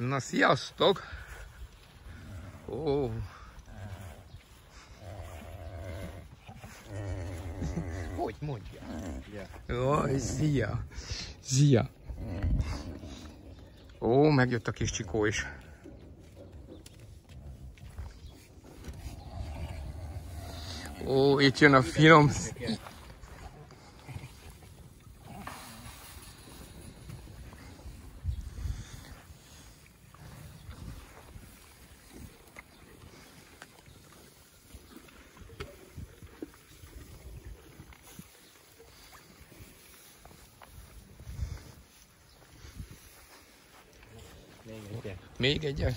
Na, sziasztok! Ó. Hogy mondja? Jaj, szia! Szia! Ó, megjött a kis csikó is. Ó, itt jön a finom. Még egyet.